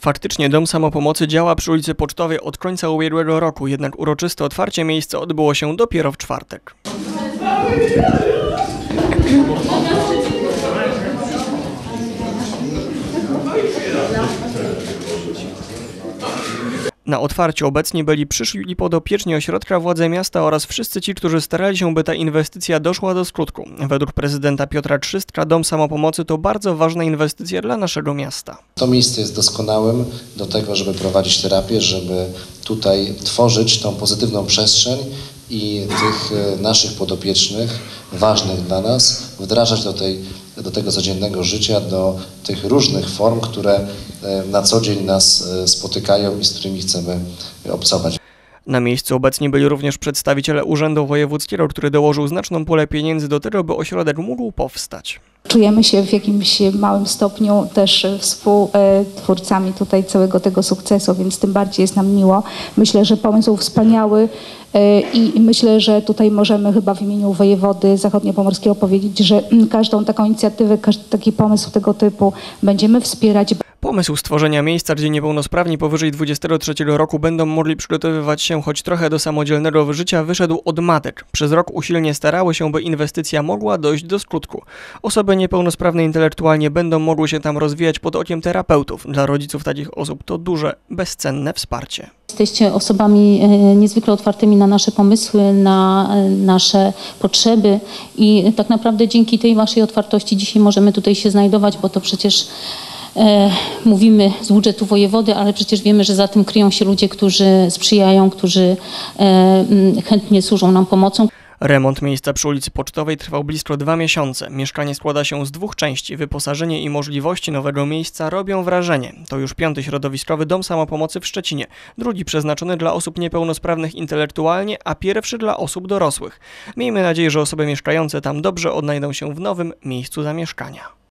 Faktycznie dom samopomocy działa przy ulicy Pocztowej od końca ubiegłego roku, jednak uroczyste otwarcie miejsca odbyło się dopiero w czwartek. Na otwarciu obecni byli przyszli podopieczni ośrodka władze miasta oraz wszyscy ci, którzy starali się, by ta inwestycja doszła do skutku. Według prezydenta Piotra Trzystka dom samopomocy to bardzo ważna inwestycja dla naszego miasta. To miejsce jest doskonałym do tego, żeby prowadzić terapię, żeby tutaj tworzyć tą pozytywną przestrzeń i tych e, naszych podopiecznych, ważnych dla nas, wdrażać do, tej, do tego codziennego życia, do tych różnych form, które e, na co dzień nas e, spotykają i z którymi chcemy obcować. Na miejscu obecni byli również przedstawiciele Urzędu Wojewódzkiego, który dołożył znaczną pulę pieniędzy do tego, by ośrodek mógł powstać. Czujemy się w jakimś małym stopniu też współtwórcami tutaj całego tego sukcesu, więc tym bardziej jest nam miło. Myślę, że pomysł wspaniały e, i myślę, że tutaj możemy chyba w imieniu wojewody zachodniopomorskiego powiedzieć, że mm, każdą taką inicjatywę, każdy taki pomysł tego typu będziemy wspierać. Pomysł stworzenia miejsca, gdzie niepełnosprawni powyżej 23 roku będą mogli przygotowywać się choć trochę do samodzielnego życia, wyszedł od matek. Przez rok usilnie starały się, by inwestycja mogła dojść do skutku. Osoby niepełnosprawne intelektualnie będą mogły się tam rozwijać pod okiem terapeutów. Dla rodziców takich osób to duże, bezcenne wsparcie. Jesteście osobami e, niezwykle otwartymi na nasze pomysły, na e, nasze potrzeby i tak naprawdę dzięki tej waszej otwartości dzisiaj możemy tutaj się znajdować, bo to przecież mówimy z budżetu wojewody, ale przecież wiemy, że za tym kryją się ludzie, którzy sprzyjają, którzy e, chętnie służą nam pomocą. Remont miejsca przy ulicy Pocztowej trwał blisko dwa miesiące. Mieszkanie składa się z dwóch części. Wyposażenie i możliwości nowego miejsca robią wrażenie. To już piąty środowiskowy dom samopomocy w Szczecinie. Drugi przeznaczony dla osób niepełnosprawnych intelektualnie, a pierwszy dla osób dorosłych. Miejmy nadzieję, że osoby mieszkające tam dobrze odnajdą się w nowym miejscu zamieszkania.